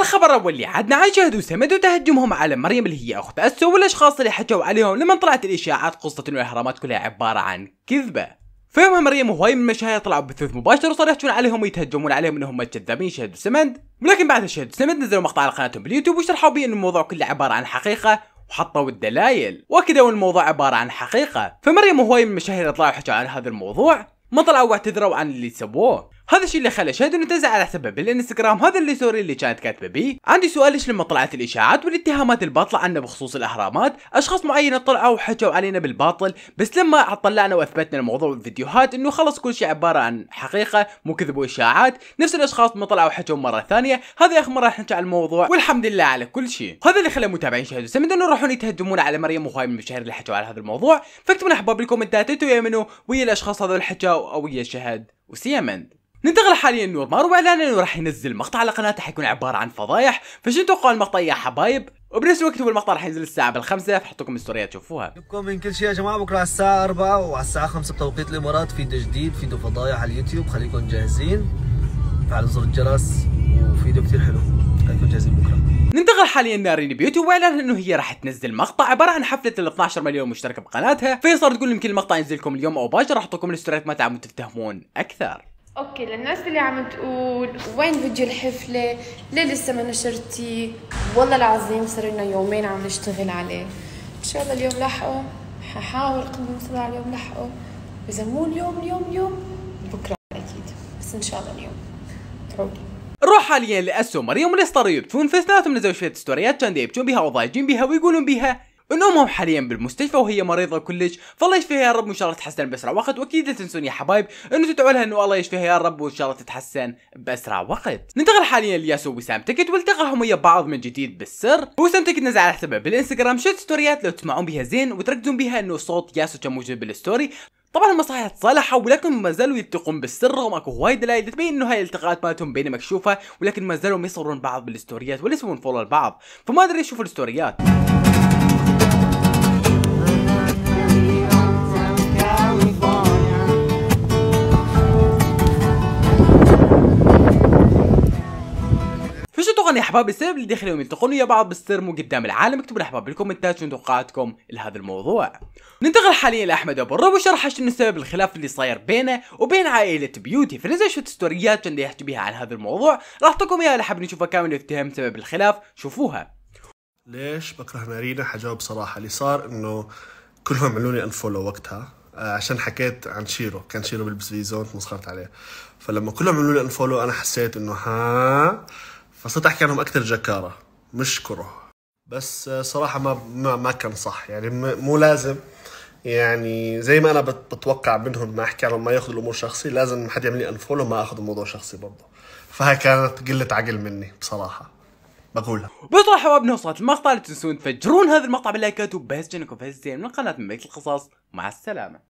الخبر الأول اللي عدنا عن شهد وسمد وتهجمهم على مريم اللي هي أخت أسو والأشخاص اللي حكوا عليهم لما طلعت الإشاعات قصة إنه الإهرامات كلها عبارة عن كذبة. فيومها مريم وهواي من المشاهير طلعوا بثوث مباشر وصاروا يحجون عليهم ويتهجمون عليهم إنهم كذابين شهد وسمد. ولكن بعد شهد وسمد نزلوا مقطع على قناتهم باليوتيوب وشرحوا بيه ان الموضوع كله عبارة عن حقيقة وحطوا الدلائل. واكدوا الموضوع عبارة عن حقيقة. فمريم وهواي من المشاهير طلعوا حكوا عن هذا الموضوع. ما طلعوا واعتذروا عن اللي سووه. هذا الشيء اللي خلى شهد إنه تنزل على حسابه بالإنستغرام هذا اللي سوري اللي كانت كاتبة بيه عندي سؤال ليش لما طلعت الإشاعات والاتهامات الباطلة؟ عنا بخصوص الأهرامات أشخاص معينة طلعوا وحكوا علينا بالباطل بس لما طلعنا وأثبتنا الموضوع بالفيديوهات إنه خلص كل شيء عبارة عن حقيقة مو كذب وإشاعات. نفس الأشخاص ما طلعوا وحكوا مرة ثانية هذه اخر مرة نحكي على الموضوع. والحمد لله على كل شيء. هذا اللي خلى متابعين شهد وسمد إنه يروحون يتهجمون على مريم وهاي من المشاهير اللي حكوا على هذا الموضوع. فاكتبوا أحباب بالكومنتات أنتوا يا ويا الأشخاص هذول حكوا أو ويا شهد وسيمند ننتقل حاليا نور. مارو واعلان انه راح ينزل مقطع. على قناته حيكون عبارة عن فضايح. فشو توقعوا المقطع يا حبايب؟ وبنفس الوقت هو المقطع راح ينزل الساعة بالخمسة. فحط لكم ستوريات تشوفوها. لكم من كل شيء يا جماعة. بكرة على الساعة 4 وعلى الساعة 5 بتوقيت الإمارات. في جديد في فضايح على اليوتيوب. خليكم جاهزين. فعلوا زر الجرس. وفيديو كثير حلو. خليكم جاهزين بكرة. ننتقل حاليا نارين بيوتي وإعلان إنه هي راح تنزل مقطع عبارة عن حفلة ال 12 مليون مشترك بقناتها. فهي صارت تقول يمكن المقطع ينزل لكم اليوم أو باكر راح أحط لكم الستوريات ما تعملوا تفتهمون أكثر. okay للناس اللي عم تقول وين فيديو الحفلة؟ ليه لسه ما نشرتي؟ والله العظيم صار لنا يومين عم نشتغل عليه. إن شاء الله اليوم لحقه. ححاول قدر المستطاع على اليوم لحقه. إذا مو اليوم اليوم اليوم بكرة أكيد. بس إن شاء الله اليوم. ترولي نروح حاليا لاسو مريم صاروا يبكون في اثنيناتهم نزلوا شوية ستوريات كانوا يبكون بها وضايجين بها ويقولون بها ان امهم حاليا بالمستشفى وهي مريضة كلش. فالله يشفيها يا رب وإن شاء الله تتحسن بأسرع وقت. وأكيد لا تنسون يا حبايب إنه تدعوا لها إنه الله يشفيها يا رب وإن شاء الله تتحسن بأسرع وقت. ننتقل حاليا لياسو وسام تكت والتقائهم ويا بعض من جديد بالسر. وسام تكت نزل على حسابه بالإنستغرام شوية ستوريات. لو تسمعون بها زين وتركزون بها إنه صوت ياسو كان موجود بال story. طبعا صحيح تصالحوا ولكن ما زالوا يلتقون بالسر رغم اكو هواي دلائل. تبين إنه هاي الالتقاءات مالتهم بين مكشوفة ولكن ما زالوا يصورون بعض بالستوريات ولا يسوون follow لبعض. فما أدري يشوفوا الستوريات. يا أحباب السبب اللي دخلوا يلتقون ويا بعض بالسر مو قدام العالم اكتبوا لي أحباب بالكومنتات شنو توقعاتكم لهذا الموضوع. ننتقل حاليا لاحمد أبو الرب وشرح شنو سبب الخلاف اللي صاير بينه وبين عائلة بيوتي. فنزل شوية ستوريات كان يحكي بها عن هذا الموضوع راح اعطيكم اياها اللي حابين نشوفها كامل يفتهم سبب الخلاف. شوفوها. ليش بتكره نارين؟ حجاوب صراحة اللي صار إنه كلهم عملوا لي unfollow وقتها آه، عشان حكيت عن شيرو. كان شيرو بيلبس فيزون مسخرت عليه. فلما كلهم عملوا لي unfollow أنا حسيت إنه ها فصرت احكي عنهم أكثر جكارة. مش كره بس صراحة ما ما, ما كان صح. يعني مو لازم. يعني زي ما أنا بتوقع منهم ما أحكي عنهم ما يأخذوا الأمور شخصي لازم حد يعمل لي unfollow ما أخذ الموضوع شخصي برضه. فهي كانت قلة عقل مني بصراحة. بقولها. بطلع حبابنا وصلت المقطع لا تنسون تفجرون هذا المقطع باللايكات وبس. جنكم زين من قناة بيت القصص مع السلامة.